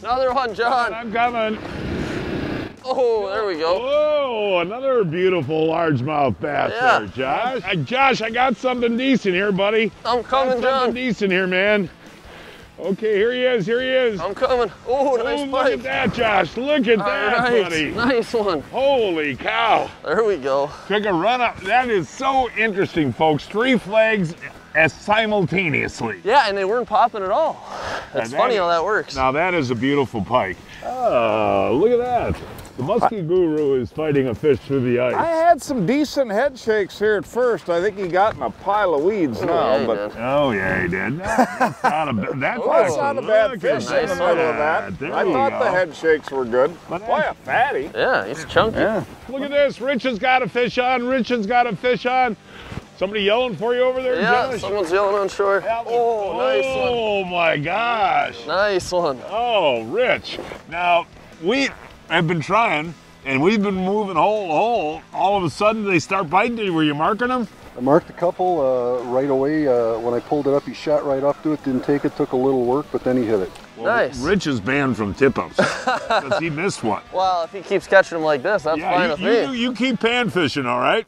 Another one, John. I'm coming. Oh, there we go. Oh, another beautiful largemouth bass Yeah. there, Josh. Uh, Josh, I got something decent here, buddy. I'm coming, Got something John. decent here, man. Okay, here he is, here he is. I'm coming. Oh, oh, nice look at that, Josh. Look at All that, right, buddy. nice one. Holy cow. There we go. Took a run up. That is so interesting, folks. Three flags as simultaneously. Yeah, and they weren't popping at all. It's that funny is- how that works. Now that is a beautiful pike. Oh, look at that. The musky guru is fighting a fish through the ice. I had some decent head shakes here at first. I think he got in a pile of weeds oh, now, yeah, but. Oh yeah, he did. No, That's not a, that's Oh, that's not a bad look fish at in the middle of that. There I thought go. the head shakes were good. But Boy, a fatty. Yeah, he's chunky. Yeah. Look at this. Rich has got a fish on. Rich has got a fish on. Somebody yelling for you over there, Yeah, Josh? someone's yelling on shore. Oh, nice one. Oh my gosh. Nice one. Oh, Rich. Now, we have been trying and we've been moving hole to hole. All of a sudden they start biting. Were you marking them? I marked a couple uh, right away. Uh, when I pulled it up, he shot right up to it, didn't take it, took a little work, but then he hit it. nice. Rich is banned from tip ups because he missed one. Well, if he keeps catching them like this, that's fine Yeah, with you, you, me. you keep pan fishing, all right?